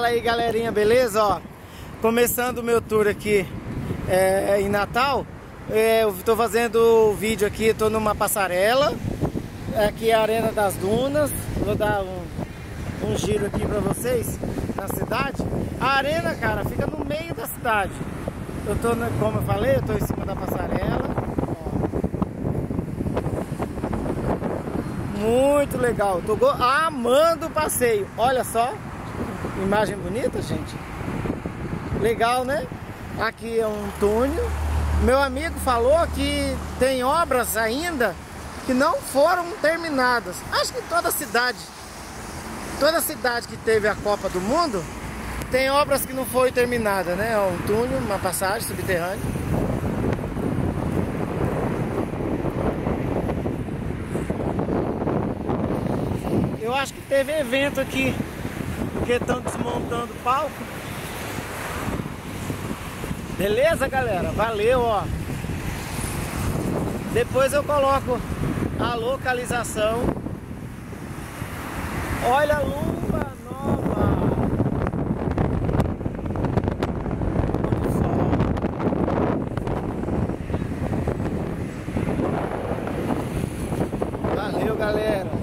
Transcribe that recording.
Fala aí galerinha, beleza? Ó, começando o meu tour aqui é, em Natal é, Eu tô fazendo o vídeo aqui, tô numa passarela Aqui é a Arena das Dunas Vou dar um, um giro aqui pra vocês na cidade. A arena, cara, fica no meio da cidade. Eu tô, como eu falei, eu tô em cima da passarela Muito legal, tô amando o passeio Olha só Imagem bonita, gente. Legal, né? Aqui é um túnel. Meu amigo falou que tem obras ainda que não foram terminadas. Acho que toda cidade, toda cidade que teve a Copa do Mundo, tem obras que não foi terminada, né? Um túnel, uma passagem subterrânea. Eu acho que teve evento aqui porque estão desmontando o palco. Beleza, galera? Valeu, ó. Depois eu coloco a localização. Olha a lua nova. Olha só. Valeu, galera.